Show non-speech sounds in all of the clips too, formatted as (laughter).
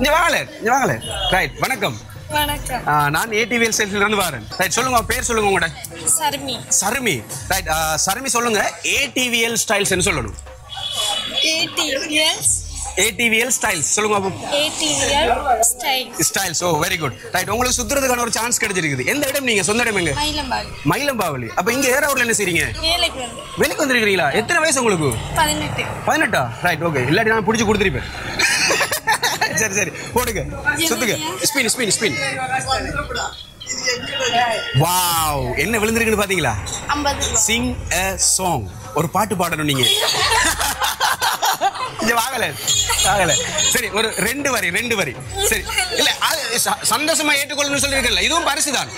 இங்க வாங்கல இங்க வாங்கல ரைட் வணக்கம். நான் ஏடிவிஎல் செல்ஃபில இருந்து வரேன். ரைட் சொல்லுங்க பேர் சொல்லுங்க உங்களோட. சர்மி. சருமி. ரைட் சருமி சொல்லுங்க. ஏடிவிஎல் ஸ்டைல்ஸ்னு சொல்லணும். ஏடிவிஎல் ஸ்டைல்ஸ் சொல்லுங்க பாப்போம் ATL style styles oh very good right உங்களுக்கு சுத்துறதுக்கான ஒரு சான்ஸ் கிடைச்சிருக்குது. எந்த இடம் நீங்க? சொந்த இடம் எங்க? மயிலம்பாடி மயிலம்பாவலி அப்ப இங்க ஏறாவூர்ல என்ன செய்றீங்க? வேலைக்கு வந்து. வெளிக்கு வந்திருக்கீங்களா எத்தனை வயசு உங்களுக்கு? பதினெட்டு. பதினெட்டா? ரைட் ஓகே இல்லாட்டி நான் பிடிச்சி கொடுத்துருப்பேன். சரி சரி. போடுங்க. சுத்துங்க. Spin spin spin. வாவ். என்ன விழுந்திருக்குன்னு பாத்தீங்களா? சிங் a சாங் ஒரு பாட்டு பாடணும் நீங்க. இங்க வாங்கல. வாங்கல. சரி ஒரு ரெண்டு வரி ரெண்டு வரி. சரி. இல்ல அது ச- சந்தோஷமா ஏற்றுக்கொள்ளணும்னு சொல்லியிருக்கல இதுவும் பரிசு தான்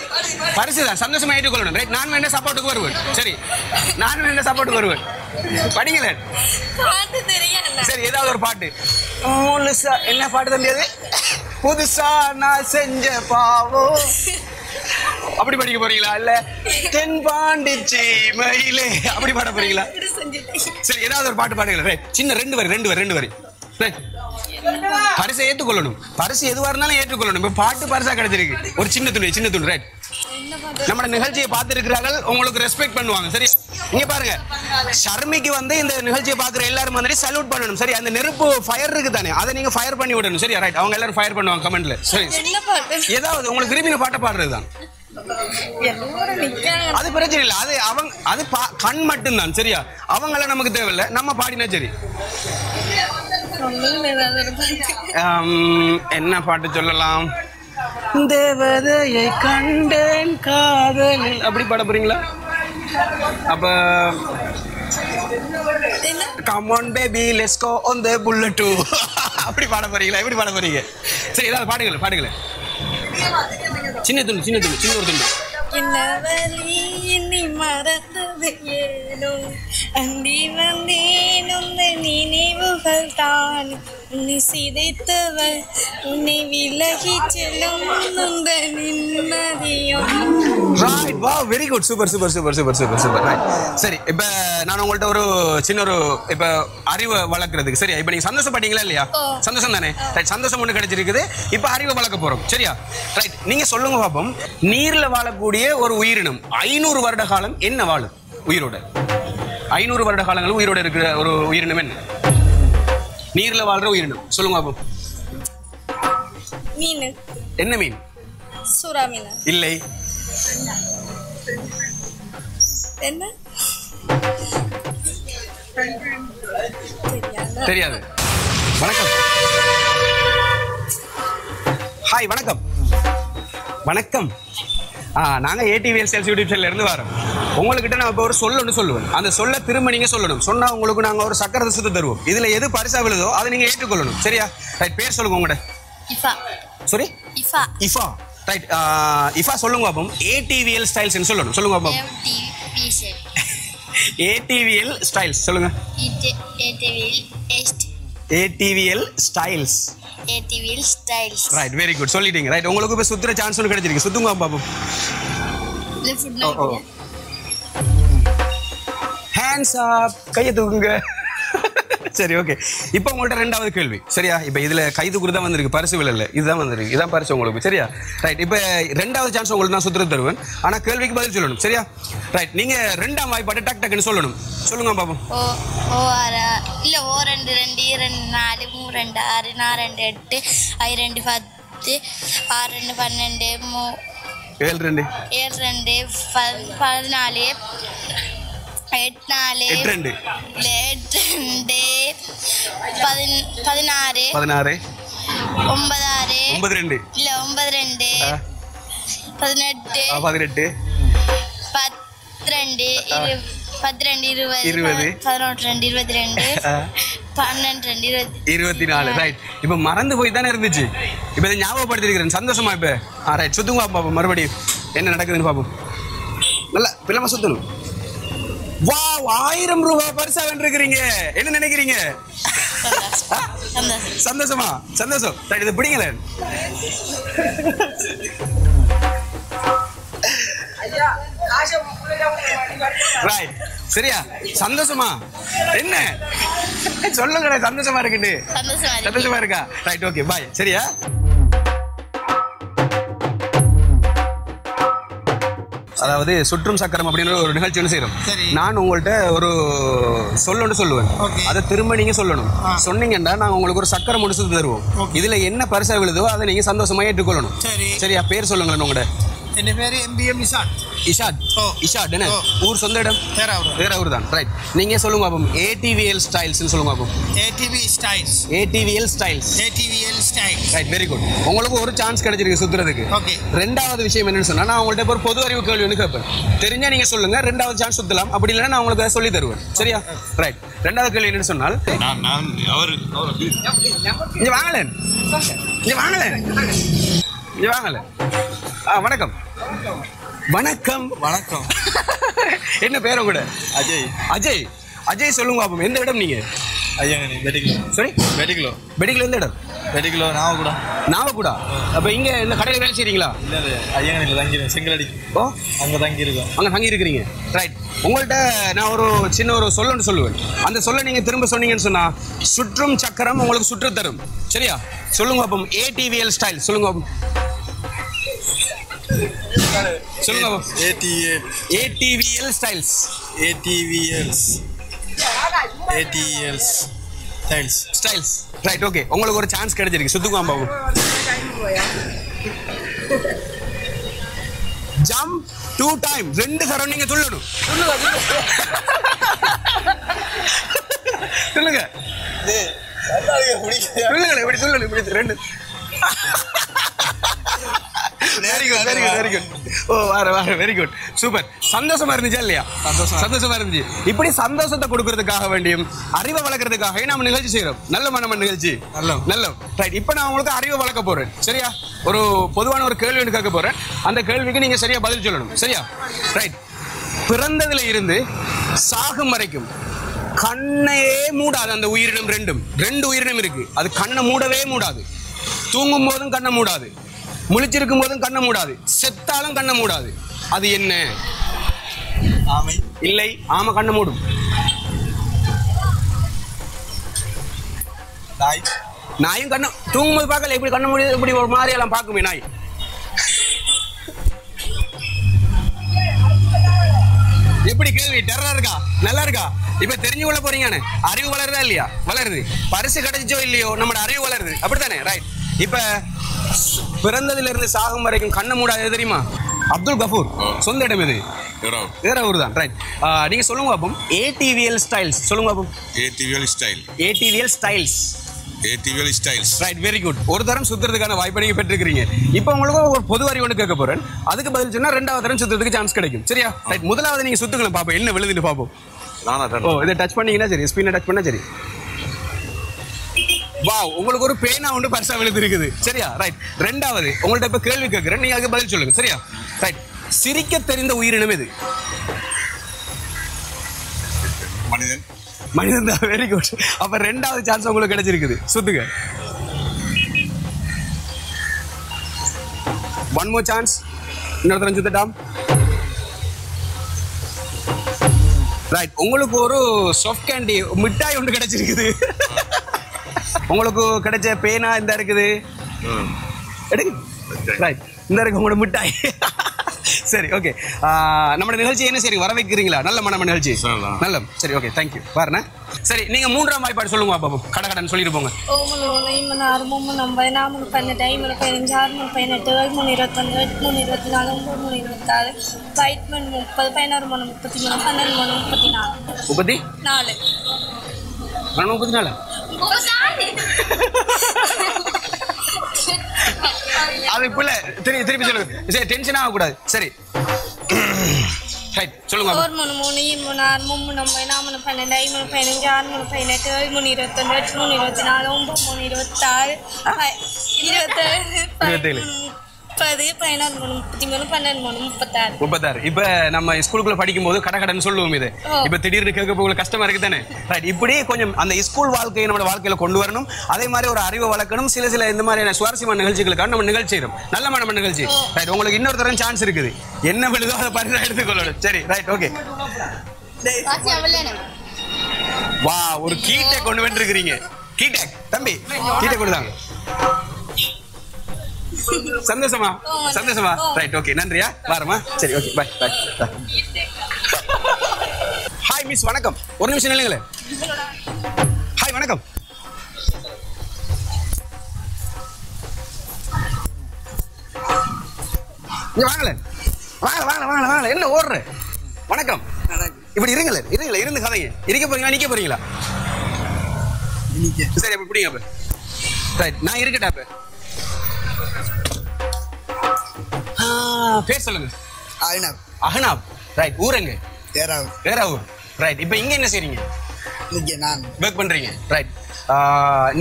பரிசு தான் சந்தோஷமா ஏற்றுக்கொள்ளணும். ரைட் நான் வேண்ட சப்போர்ட்டுக்கு வருவேன். சரி. நான் வேண்ட சப்போர்ட்டுக்கு வருவேன். படிங்களேன். சரி ஏதாவது ஒரு பாட்டு. முழுசா என்ன பாட்டு அது? புதுசா நான் செஞ்ச பாவம் அப்படி படிக்க போறீங்களா? இல்ல தென்பாண்டிச்சி மயிலே அப்படி பாட போறீங்களா? சரி ஏதாவது ஒரு பாட்டு பாடுங்களா சின்ன ரெண்டு வரி ரெண்டு வரி ரெண்டு வரி. பரிசை ஏற்றுக்கொள்ளணும். பரிசு எதுவா இருந்தாலும் ஏற்றுக்கொள்ளணும். இப்ப பாட்டு பரிசா கிடைச்சிருக்கு. ஒரு சின்ன துணி சின்ன துணி ரைட் நம்ம நிகழ்ச்சியை பார்த்திருக்கிறார்கள். உங்களுக்கு ரெஸ்பெக்ட் பண்ணுவாங்க. சரி இங்க பாருங்க. ஷர்மிக்கு வந்து இந்த நிகழ்ச்சியை பார்க்குற எல்லாரும் வந்து சல்யூட் பண்ணணும். சரி அந்த நெருப்பு ஃபயர் இருக்கு தானே அதை நீங்க ஃபயர் பண்ணி விடணும். சரி ரைட் அவங்க எல்லாரும் ஃபயர் பண்ணுவாங்க கமெண்ட்ல சரி. ஏதாவது உங்களுக்கு விரும்பின பாட்டை பாடுறது தான். எல்லாரும் நிக்கிறாங்க அது பிரச்சனை இல்லை. அது அவங்க அது கண் மட்டும்தான் சரியா? அவங்கள நமக்கு தேவையில்லை. நம்ம பாடினா சரி. என்ன பாட்டு சொல்லலாம்? தேவதையை கண்டேன் காதலில். அப்படி பாட போறீங்களா? அப்போ come come on baby let's go on the bullet too அப்படி பாட போறீங்களா எப்படி பாட போறீங்க சரி ஏதாவது பாடுங்களேன் பாடுங்களேன் சின்ன துண்டு சின்ன துண்டு சின்ன ஒரு துண்டு என்ன வழி என்னை மறந்தது ஏனோ அண்டி வந்தேன் உந்த நினைவுகள் தான். உன்னை சிதைத்தவள் உன்னை விலகி செல்லும் உந்த நிம்மதியும். ரைட் வா very good super super super super super super சரி இப்போ நான் உங்கள்ட்ட ஒரு சின்ன ஒரு இப்போ அறிவை வளர்க்குறதுக்கு சரியா? இப்போ நீங்க சந்தோஷப்பட்டீங்களா இல்லையா. சந்தோஷம் தானே ரைட் சந்தோஷம் ஒன்று கிடைச்சிருக்குது. இப்போ அறிவை வளர்க்க போறோம் சரியா? ரைட் நீங்க சொல்லுங்க பாப்போம். நீர்ல வாழக்கூடிய ஒரு உயிரினம் ஐநூறு வருட காலம் என்ன வாழும் உயிரோட? ஐநூறு வருட காலங்களும் உயிரோட இருக்கிற ஒரு உயிரினம் என்ன? நீர்ல வாழ்ற உயிரினம். சொல்லுங்க பாப்போம் மீன். என்ன மீன்? சுறா மீன். இல்லை. என்ன? தெரியாத? வணக்கம். ஹாய் வணக்கம். வணக்கம். நாங்கள் ஏடிவிஎல் சேல்ஸ் யூடியூப் சேனல்ல இருந்து வரோம். உங்ககிட்ட நான் இப்போ ஒரு சொல்ல ஒன்று சொல்லுவேன். அந்த சொல்ல திரும்ப நீங்கள் சொல்லணும். சொன்னால் உங்களுக்கு நாங்கள் ஒரு சக்கர தசத்தை தருவோம். இதில் எது பரிசா விழுதோ அதை நீங்கள் ஏற்றுக்கொள்ளணும். சரியா? ரைட் பேர் சொல்லுங்க உங்கள்கிட்ட. இஃபா. சாரி இஃபா. இஃபா. ரைட் இஃபா சொல்லுங்க பாப்போம் ஏடிவிஎல் ஸ்டைல்ஸ்னு சொல்லணும். சொல்லுங்க பாப்போம். ஏடிவிஎல் ஸ்டைல்ஸ் சொல்லுங்க. ATVL styles ATV styles. Right very good சொல்லிட்டீங்க. ரைட் உங்களுக்கு இப்போ சுத்துற சான்ஸ் ஒன்று கிடைச்சிருக்கு. சுத்துங்க பாப்போம் ஹேண்ட்ஸ் அப் கையை தூக்குங்க. சரி ஓகே இப்போ உங்கள்ட்ட ரெண்டாவது கேள்வி. சரியா? இப்போ இதில் கை தூக்குறது தான் வந்திருக்கு. பரிசு விழல இதுதான் வந்திருக்கு. இதுதான் பரிசு உங்களுக்கு. சரியா? ரைட் இப்போ ரெண்டாவது சான்ஸ் உங்களுக்கு நான் சுத்துறது தருவேன். ஆனால் கேள்விக்கு பதில் சொல்லணும். சரியா? ரைட் நீங்கள் ரெண்டாம் வாய்ப்பாட்டு டக் டக்குன்னு சொல்லணும். சொல்லுங்க பாப்போம் ஓ ஓ இல்லை ஓ ரெண்டு ரெண்டு ரெண்டு நாலு மூ ரெண்டு ஆறு நாலு ரெண்டு எட்டு ஐ ரெண்டு பத்து ஆறு ரெண்டு பன்னெண்டு மூ ஏழு ரெண்டு. ஏழு ரெண்டு ப- பதினாலு எட்டு நாலு எட்டு ரெண்டு இல்ல, எட்டு ரெண்டு பதின் பதினாறு பதினாறு. ஒன்பதாறு ஒன்பது ரெண்டு இல்ல ஒன்பது ரெண்டு பதினெட்டு பதினெட்டு. பத்திரெண்டு இரு பத்திரெண்டு இருபது இருபது. பதினொன்று ரெண்டு இருபத்தி ரெண்டு. பன்னெண்டு ரெண்டு இருபத்தி இருபத்தி நாலு ரைட் இப்போ மறந்து போய் தானே இருந்துச்சு. இப்போ இதை ஞாபகப்படுத்திருக்கிறேன் சந்தோஷமா இப்போ. ஆ ரைட் சுத்துங்க பாப்போம். மறுபடியும் என்ன நடக்குதுன்னு பார்ப்போம் நல்லா பிள்ளைமா சுத்தணும். வா ஆயிரம் ரூபாய் பரிசா வென்றிருக்கிறீங்க. என்ன நினைக்கிறீங்க? சந்தோஷம்? சந்தோஷமா. இதை பிடிங்களேன் ரைட் சரியா? சந்தோஷமா? என்ன? சொல்லுங்க சந்தோஷமா இருக்குன்னு. சந்தோஷமா இருக்கு சந்தோஷமா இருக்கா? ரைட் ஓகே பாய் சரியா? அதாவது சுற்றும் சக்கரம் அப்படின்ற ஒரு நிகழ்ச்சி ஒன்று செய்யறோம் சரி. நான் உங்கள்கிட்ட ஒரு சொல்லொன்று சொல்லுவேன். அதை திரும்ப நீங்க சொல்லணும். சொன்னீங்கன்னா நாங்க உங்களுக்கு ஒரு சக்கரம் ஒன்று தருவோம். இதுல என்ன பரிசா விழுதோ அதை நீங்க சந்தோஷமா ஏற்றுக்கொள்ளணும். சரி. சரியா? பேர் சொல்லுங்களேன் உங்களோட என் பேர் எம்பிஎம் நிசான் இஷாத் ஓ. இஷாத் என்ன. ஊர் சொந்த இடம் தேராவூர் வேற ஊர் தான் ரைட் நீங்க சொல்லுங்க பாப்போம் ஏடிவிஎல் ஸ்டைல்ஸ்னு சொல்லுங்க பாப்போம் ATV styles ATVL styles ATVL styles right very good உங்களுக்கு ஒரு சான்ஸ் கிடைச்சிருக்கு சுத்துறதுக்கு. Okay. ரெண்டாவது விஷயம் என்னன்னு சொன்னா நான் உங்கள்ட்ட ஒரு பொது அறிவு கேள்வி ஒன்று கேட்பேன் தெரிஞ்சா நீங்க சொல்லுங்க ரெண்டாவது சான்ஸ் சுத்தலாம். அப்படி இல்லைன்னா நான் உங்களுக்கு சொல்லி தருவேன். சரியா? ரைட் ரெண்டாவது கேள்வி என்னன்னு சொன்னால் நான் நான் அவர் அவர் இங்க வாங்கலேன் இங்க வாங்கலேன் இங்க வாங்கல வணக்கம். வணக்கம் வணக்கம். என்ன பேர் உங்களோட அஜய். அஜய். அஜய் சொல்லுங்க பாப்போம். எந்த இடம் நீங்க? ஐயங்கனி வெடிக்கிலோ சரி வெடிக்கிலோ பெடிக்கல எந்த இடம்? வெடிக்கிலோ நான் கூட நாமக்கூடா அப்ப இங்க இந்த கடையில் வேலை செய்றீங்களா? இல்லை இல்லை ஐயங்கனியில் தங்கியிருக்கேன். செங்கலடி ஓ. அங்கே தங்கி இருக்கோம் அங்க தங்கி இருக்கிறீங்க ரைட் உங்கள்ட்ட நான் ஒரு சின்ன ஒரு சொல்லணும்னு சொல்லுவேன். அந்த சொல்ல நீங்க திரும்ப சொன்னீங்கன்னு சொன்னா சுற்றும் சக்கரம் உங்களுக்கு சுற்று தரும். சரியா? சொல்லுங்க பாப்போம். ஏடிவிஎல் ஸ்டைல் சொல்லுங்க பாப்போம். சொல்லுங்க ATA ATVL styles ATVLs ATLs tiles styles right okay உங்களுக்கு ஒரு சான்ஸ் கிடைச்சிருக்கு. சுத்துக்குவான் பாபு ஜம்ப் டூ டைம் ரெண்டு தரம் நீங்க சொல்லணும். சொல்லுங்க சொல்லுங்க. இப்படி சொல்லணும் இப்படி ரெண்டு. Very good very good very good oh வார வார வெரி குட் சூப்பர் சந்தோஷமா இருந்துச்சா இல்லையா? சந்தோஷம். சந்தோஷமா இருந்துச்சு. இப்படி சந்தோஷத்தை கொடுக்கறதுக்காக வேண்டியும் அறிவை வளர்க்கறதுக்காக நம்ம நிகழ்ச்சி செய்யறோம் நல்ல மனம நிகழ்ச்சி. நல்ல. நல்ல. ரைட் இப்போ நான் உங்களுக்கு அறிவை வளர்க்க போறேன். சரியா? ஒரு பொதுவான ஒரு கேள்வி ஒன்று கேட்க போறேன். அந்த கேள்விக்கு நீங்க சரியா பதில் சொல்லணும். சரியா? ரைட் பிறந்ததுல இருந்து சாகும் வரைக்கும் கண்ணையே மூடாது அந்த உயிரினம் ரெண்டும். ரெண்டு உயிரினம் இருக்கு. அது கண்ணை மூடவே மூடாது. தூங்கும் போதும் கண்ணை மூடாது. முழிச்சிருக்கும் போதும் கண்ணை மூடாது. செத்தாலும் கண்ணை மூடாது. அது என்ன? ஆமை. இல்லை ஆமா கண்ணை மூடும். நாய். நாயும் கண்ணை தூங்கும்போது பார்க்கல இப்படி கண்ணை மூடி இப்படி ஒரு மாதிரி எல்லாம் பார்க்குமே நாய். எப்படி கேள்வி? டெரரா இருக்கா? நல்லா இருக்கா? இப்ப தெரிஞ்சு கொள்ள போறீங்கன்னு. அறிவு வளருதா இல்லையா? வளருது. பரிசு கிடைச்சோ இல்லையோ நம்மளோட அறிவு வளருது. அப்படித்தானே? ரைட் இப்ப பிறந்ததுல இருந்து சாகும் வரைக்கும் கண்ணை மூடாது தெரியுமா? அப்துல் கஃபூர். சொந்த இடம் இது. வேற ஊர் தான். ரைட் நீங்க சொல்லுங்க பாப்போம். ஏடிவிஎல் ஸ்டைல்ஸ் சொல்லுங்க பாப்போம். ATVL style ATVL styles ATVL styles right very good ஒரு தரம் சுத்துறதுக்கான வாய்ப்பை நீங்க பெற்றிருக்கிறீங்க. இப்போ உங்களுக்கு ஒரு பொது அறிவு ஒன்று கேட்க போறேன். அதுக்கு பதில் சொன்னா ரெண்டாவது தரம் சுத்துறதுக்கு சான்ஸ் கிடைக்கும். சரியா? ரைட் முதலாவது நீங்க சுத்துக்கலாம் பாப்போம். என்ன விழுதுன்னு பாப்போம். நானா ஓ இதை டச் பண்ணீங்கன்னா சரி. ஸ்பின்னை டச் பண்ணா சரி. வாவ் உங்களுக்கு ஒரு பேனா ஒன்று பரிசா விழுந்திருக்குது. சரியா? ரைட் ரெண்டாவது உங்கள்ட்ட இப்ப கேள்வி கேட்கிறேன். நீங்க அதுக்கு பதில் சொல்லுங்க. சரியா? ரைட் சிரிக்க தெரிந்த உயிரினம் எது? மனிதன். மனிதன் தான். வெரி குட் அப்ப ரெண்டாவது சான்ஸ் உங்களுக்கு கிடைச்சிருக்குது. சுத்துங்க. ஒன் மோர் சான்ஸ் இன்னொருத்தரம் சுத்தட்டாம் ரைட் உங்களுக்கு ஒரு சாஃப்ட் கேண்டி மிட்டாய் ஒன்று கிடைச்சிருக்குது. (laughs) உங்களுக்கு கிடைச்ச பேனா இந்த இருக்குது. எடுங்க ரைட் இந்த இருக்கு உங்களோட மிட்டாய். (laughs) சரி ஓகே நம்ம நிகழ்ச்சி என்ன? சரி வர வைக்கிறீங்களா? நல்ல மனம நிகழ்ச்சி. நல்ல சரி ஓகே தேங்க்யூ பாருண்ணே. சரி நீங்க மூன்றாம் வாய்ப்பாடு சொல்லுங்க பாப்போம் கடை கடன் சொல்லிட்டு போங்க. ஒன்று ஆறு மூணு நம்ப நாமூணு பன்னெண்டு ஐம்பது பதினஞ்சு ஆறு மூணு பதினெட்டு ஏழு மூணு இருபத்தொன்று எட்டு மூணு இருபத்தி நாலு. மூணு இருபத்தாறு ஃபைட் மூணு முப்பது பதினாறு மூணு முப்பத்தி? மூணு பன்னெண்டு மூணு முப்பத்தி நாலு. முப்பத்தி நாலு முப்பத்தி நாலு. அது இப்ப இல்ல திருப்பி திருப்பி சொல்லுங்க சரி டென்ஷன் ஆகக்கூடாது. சரி. ரைட் சொல்லுங்க. ஒரு மூணு மூணு ஈ மூணு ஆறு மூணு ஒன்பது நாமூணு பன்னெண்டு ஐமூணு பதினஞ்சு ஆறு மூணு பதினெட்டு ஏழு மூணு இருபத்தொன்று எட்டு மூணு இருபத்தி நாலு ஒம்பது மூணு இருபத்தாறு ஃபை- இருபத்தேழு ஃபைவ் இருபத்தேழு. மூணு முப்பது பதினாறு மூணு முப்பத்தி மூணு பன்னெண்டு மூணு முப்பத்தாறு. முப்பத்தாறு. இப்ப நம்ம ஸ்கூலுக்குள்ள படிக்கும் போது கடை கடன் சொல்லுவோம் இது. இப்ப திடீர்னு கேட்க போக கஷ்டமா இருக்கு தானே? ரைட் இப்படி கொஞ்சம் அந்த ஸ்கூல் வாழ்க்கையை நம்ம வாழ்க்கையில கொண்டு வரணும். அதே மாதிரி ஒரு அறிவை வளர்க்கணும். சில சில இந்த மாதிரியான சுவாரஸ்யமான நிகழ்ச்சிகளுக்காக நம்ம நிகழ்ச்சி நல்ல நம்ம நிகழ்ச்சி. ரைட் உங்களுக்கு இன்னொரு தரம் சான்ஸ் இருக்குது. என்ன விழுதோ அதை பரிசா எடுத்துக்கொள்ளணும். சரி. ரைட் ஓகே வா ஒரு கீட்டை கொண்டு வந்துருக்கிறீங்க. கீட்டை தம்பி கீட்டை கொடுத்தாங்க. (laughs) சந்தோஷமா? சந்தோஷமா? ரைட் ஓகே நன்றியா? வாரமா? சரி okay bye bye hi miss வணக்கம். ஒரு நிமிஷம் நில்லுங்களே. ஹாய் வணக்கம். இங்க வாங்களேன் வாங்க வாங்க வாங்க வாங்க என்ன ஓடுற? வணக்கம். இப்படி இருங்களேன் இருங்களேன் இருந்து கதைங்க. இருக்க போறீங்களா நிக்க போறீங்களா? சரி அப்ப பிடிங்க அப்ப. ரைட் நான் இருக்கட்டா அப்ப? பேர் சொல்லுங்க. அகனாப் அஹனாப் ரைட் ஊரங்க. ஊர் ரைட் இப்போ இங்க என்ன செய்றீங்க? இங்கே நான். ஒர்க் பண்றீங்க. ரைட்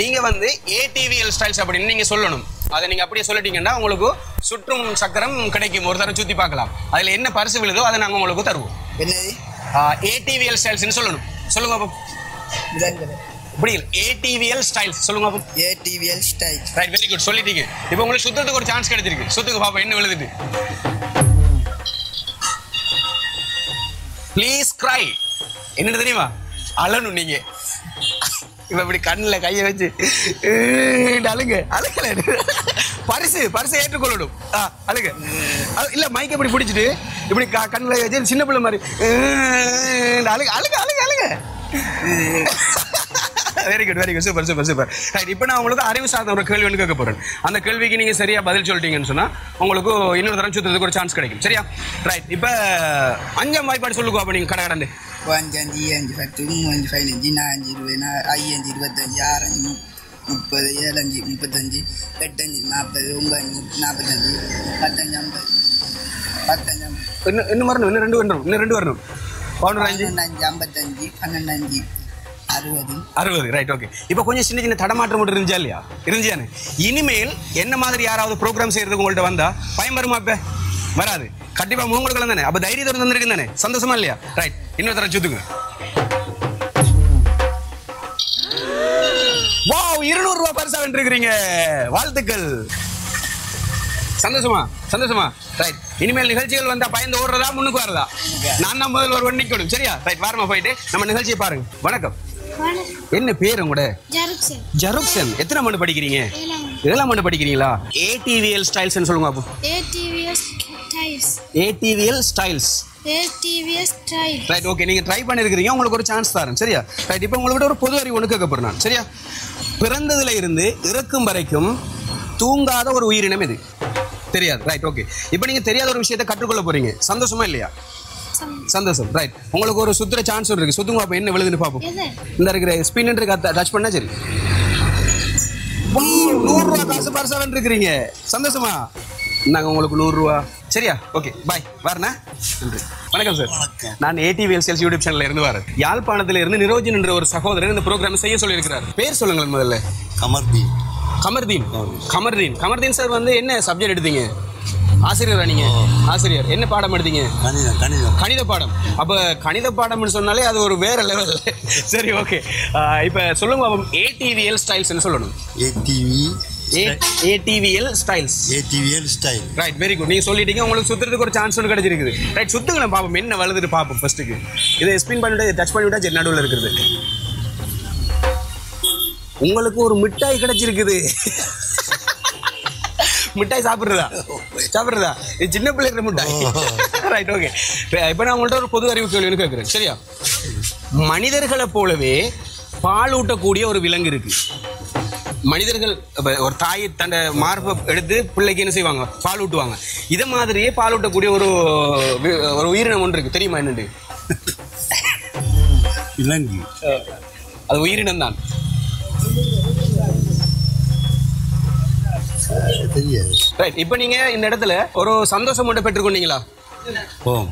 நீங்க வந்து ஏடிவிஎல் ஸ்டைல்ஸ் அப்படின்னு நீங்க சொல்லணும். அதை நீங்க அப்படியே சொல்லிட்டீங்கன்னா உங்களுக்கு சுற்றும் சக்கரம் கிடைக்கும். ஒரு தரம் சுத்தி பார்க்கலாம். அதுல என்ன பரிசு விழுதோ அதை நாங்க உங்களுக்கு தருவோம். என்னது? ஏடிவிஎல் ஸ்டைல்ஸ்னு சொல்லணும். சொல்லுங்க இப்படி ஏடிவிஎல் ஸ்டைல்ஸ் சொல்லுங்க ATVL style right very good சொல்லிட்டீங்க. இப்போ உங்களுக்கு சுத்தத்துக்கு ஒரு சான்ஸ் கிடைச்சிருக்கு. சுத்துக்கு பாப்பா என்ன விழுதுட்டு. ப்ளீஸ் கிரை என்னன்னு தெரியுமா? அழணும் நீங்க. இப்ப இப்படி கண்ணுல கையை வச்சு அழுங்க. அழுகல பரிசு பரிசை ஏற்றுக்கொள்ளணும். ஆ, அழுங்க. அழு- இல்ல மைக் இப்படி பிடிச்சிட்டு? இப்படி க- கண்ணுல வச்சு சின்ன பிள்ளை மாதிரி "ஏய்" அழுக அழுக அழுக அழுக very good very good super super super right இப்போ நான் உங்களுக்கு அறிவு சார்ந்த ஒரு கேள்வி ஒன்று கேட்க போறேன். அந்த கேள்விக்கு நீங்க சரியா பதில் சொல்லிட்டீங்கன்னு சொன்னா உங்களுக்கு இன்னொரு தரம் சுத்துறதுக்கு ஒரு சான்ஸ் கிடைக்கும். சரியா? ரைட் இப்போ அஞ்சாம் வாய்ப்பாடு சொல்லுங்க அப்போ நீங்க கடை கடந்து. அஞ்சஞ்சு அஞ்சு பத்து மூஞ்சு பதினஞ்சு நாலஞ்சு இருபது நா- ஐயஞ்சு இருபத்தஞ்சு ஆறஞ்சு மு- முப்பது ஏழஞ்சு முப்பத்தஞ்சு எட்டஞ்சு நாற்பது ஒன்பது நாற்பத்தஞ்சு பத்தஞ்சு ஐம்பது பத்தஞ்சு இன்னும் இன்னும் வரணும் இன்னும் ரெண்டு வரணும் இன்னும் ரெண்டு வரணும். அஞ்சு. பன்னெண்டு அஞ்சு ஐம்பத்தஞ்சு பன்னெண்டு அஞ்சு. அறுபது. அறுபது ரைட் ஓகே இப்போ கொஞ்சம் சின்ன சின்ன தடமாற்றம் மட்டும் இருந்துச்சா இல்லையா? இருந்துச்சானு இனிமேல் என்ன மாதிரி யாராவது ப்ரோக்ராம் செய்யறதுக்கு உங்கள்ட்ட வந்தா பயம் வருமா இப்ப வராது. கண்டிப்பா முகங்களுக்கெல்லாம் தானே? அப்ப தைரியத்தை தந்திருக்கு தானே? சந்தோஷமா இல்லையா? ரைட் இன்னொரு தர சுத்துங்க. வாவ் இருநூறு ரூபாய் பரிசா வென்றிருக்கிறீங்க. வாழ்த்துக்கள். சந்தோஷமா? சந்தோஷமா? ரைட் இனிமேல் நிகழ்ச்சிகள் வந்தா பயந்து ஓடுறதா முன்னுக்கு வரதா? நான் தான் முதல் ஒரு நிக்கணும். சரியா? ரைட் வாரமா போயிட்டு நம்ம நிகழ்ச்சியை பாருங்க. வணக்கம். என்ன பேர் உங்களோட? ஜருக்சன். எத்தனை மணி படிக்கிறீங்க? ஏழாம் மணி படிக்கிறீங்களா? ஏடிவிஎல் ஸ்டைல்ஸ்னு சொல்லுங்க அப்போ. ஏடிவிஎல் ஸ்டைல்ஸ் ரைட் ஓகே நீங்க ட்ரை பண்ணிருக்கீங்க உங்களுக்கு ஒரு சான்ஸ் தரேன். சரியா? ரைட் இப்போ உங்கள்கிட்ட ஒரு பொது அறிவு ஒன்று கேட்க சரியா? பிறந்ததுல இருந்து இறக்கும் வரைக்கும் தூங்காத ஒரு உயிரினம் இது. தெரியாது. ரைட் ஓகே இப்போ நீங்க தெரியாத ஒரு விஷயத்தை கற்றுக்கொள்ள போறீங்க. சந்தோஷமா இல்லையா? சந்தோஷம். ரைட் உங்களுக்கு ஒரு சுத்துற சான்ஸ் இருக்கு. சுத்துங்க அப்போ என்ன விழுதுன்னு பார்ப்போம் எது? இந்த இருக்கிற ஸ்பின் இருக்கு டச் பண்ணா சரி. நூறு ரூபா காசு பரிசா இருக்கிறீங்க. சந்தோஷமா? நாங்க உங்களுக்கு நூறு ரூபா சரியா? ஓகே பாய் வரண்ணா நன்றி. வணக்கம் சார் நான் ஏடிவிஎல் சேல்ஸ் யூடியூப் சேனல்ல இருந்து வரேன். யாழ்ப்பாணத்துல இருந்து நிரோஜன் என்ற ஒரு சகோதரர் இந்த ப்ரோக்ராம் செய்ய சொல்லியிருக்கிறார். பேர் சொல்லுங்கள் முதல்ல. கமர்தீன். கமர்தீன். கமர்தீன். கமர்தீன் சார் வந்து என்ன சப்ஜெக்ட் எடுத்தீங்க? ஆசிரியரா நீங்க? ஆசிரியர். என்ன பாடம் எடுத்தீங்க? கணிதம் கணிதம். கணித பாடம். அப்ப கணித பாடம்னு சொன்னாலே அது ஒரு வேற லெவல் சரி ஓகே இப்ப சொல்லுங்க பாப்போம் ஏடிவிஎல் ஸ்டைல்ஸ்னு சொல்லணும்? ATV ATVL styles ATVL style right very good நீங்க சொல்லிட்டீங்க உங்களுக்கு சுத்துறதுக்கு ஒரு சான்ஸ் ஒன்று கிடைச்சிருக்குது. ரைட் சுத்துங்களேன் பாப்போம் என்ன வளர்ந்துட்டு பார்ப்போம் ஃபர்ஸ்ட்டுக்கு இதை ஸ்பின் பண்ணிவிட்டு டச் பண்ணிவிட்டா நடுவில் இருக்கிறது உங்களுக்கு ஒரு மிட்டாய் கிடைச்சிருக்குது. மிட்டாய் சாப்பிட்றதா? சாப்பிட்றதா? இது சின்ன பிள்ளைங்கிற மிட்டாய் ரைட் ஓகே இப்போ நான் உங்கள்ட்ட ஒரு பொது அறிவு கேள்வி கேட்குறேன் சரியா? மனிதர்களை போலவே பால் ஊட்டக்கூடிய ஒரு விலங்கு இருக்கு. மனிதர்கள் ஒரு தாய் தன்னை மார்பை எடுத்து பிள்ளைக்கு என்ன செய்வாங்க? பால் ஊட்டுவாங்க. இதை மாதிரியே பால் ஊட்டக்கூடிய ஒரு ஒரு உயிரினம் ஒன்று இருக்கு. தெரியுமா என்னண்டு விலங்கு. அது உயிரினம் தான் தெரியாது. ரைட் இப்போ நீங்க இந்த இடத்துல ஒரு சந்தோஷம் மட்டும் பெற்றுக்கொண்டீங்களா?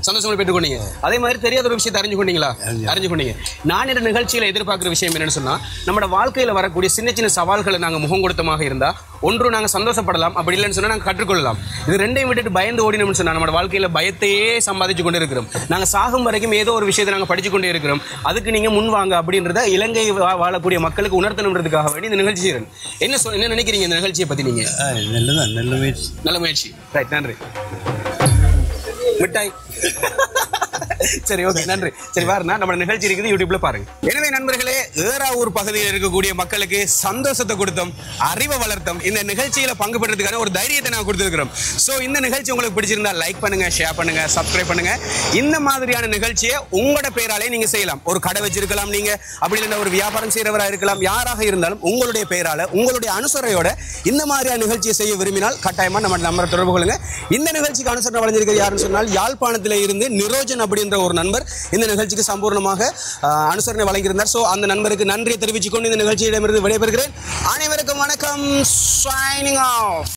சந்தோஷமா பெற்றுக்கொண்டீங்க. அதே மாதிரி தெரியாத ஒரு விஷயத்தை அறிஞ்சு கொண்டீங்களா அறிஞ்சு. கொண்டீங்க நான் இந்த நிகழ்ச்சியில எதிர்பார்க்குற விஷயம் என்னன்னு சொன்னா நம்மளோட வாழ்க்கையில வரக்கூடிய சின்ன சின்ன சவால்களை நாங்க முகம் கொடுத்தமாக இருந்தா ஒன்று நாங்க சந்தோஷப்படலாம் அப்படி இல்லைன்னு சொன்னா நாங்க கற்றுக்கொள்ளலாம். இது ரெண்டையும் விட்டுட்டு பயந்து ஓடினோம்னு சொன்னா நம்ம வாழ்க்கையில பயத்தையே சம்பாதிச்சு கொண்டு இருக்கிறோம். நாங்க சாகும் வரைக்கும் ஏதோ ஒரு விஷயத்தை நாங்க படிச்சு கொண்டே இருக்கிறோம். அதுக்கு நீங்க முன் வாங்க அப்படின்றத இலங்கை வாழக்கூடிய மக்களுக்கு உணர்த்தணுன்றதுக்காக வேண்டி இந்த நிகழ்ச்சி. என்ன சொல் என்ன நினைக்கிறீங்க இந்த நிகழ்ச்சியை பத்தி நீங்க? ஆ, நல்லதான் நல்ல முயற்சி. நல்ல முயற்சி. ரைட் நன்றி. மிட்டாய் (laughs) சரி ஓகே நன்றி. சரி பாருங்க நம்ம நிகழ்ச்சி இருக்குது யூடியூப்ல பாருங்க. எனவே நண்பர்களே ஏறாவூர் பகுதியில் இருக்கக்கூடிய மக்களுக்கு சந்தோஷத்தை கொடுத்தோம் அறிவை வளர்த்தோம். இந்த நிகழ்ச்சியில பங்கு பெறதுக்கான ஒரு தைரியத்தை நான் கொடுத்துருக்கிறோம். ஸோ இந்த நிகழ்ச்சி உங்களுக்கு பிடிச்சிருந்தா லைக் பண்ணுங்க ஷேர் பண்ணுங்க சப்ஸ்கிரைப் பண்ணுங்க. இந்த மாதிரியான நிகழ்ச்சியை உங்களோட பேராலே நீங்க செய்யலாம். ஒரு கடை வச்சிருக்கலாம் நீங்க அப்படி இல்லைன்னா ஒரு வியாபாரம் செய்யறவரா இருக்கலாம் யாராக இருந்தாலும் உங்களுடைய பெயரால உங்களுடைய அனுசரையோட இந்த மாதிரியான நிகழ்ச்சியை செய்ய விரும்பினால் கட்டாயமா நம்ம நம்பரை தொடர்பு கொள்ளுங்க. இந்த நிகழ்ச்சிக்கு அனுசரணை வழங்கியிருக்கிறது யாருன்னு சொன்னால் யாழ்ப்பாணத்தில் இருந்து நிரோஜன் அப்படின்ற ஒரு நண்பர் இந்த நிகழ்ச்சிக்கு சம்பூர்ணமாக அனுசரணை வழங்கியிருந்தார். ஸோ அந்த நண்பருக்கு நன்றியை தெரிவித்துக்கொண்டு இந்த நிகழ்ச்சியிடமிருந்து விடைபெறுகிறேன். அனைவருக்கும் வணக்கம். ஆஃப்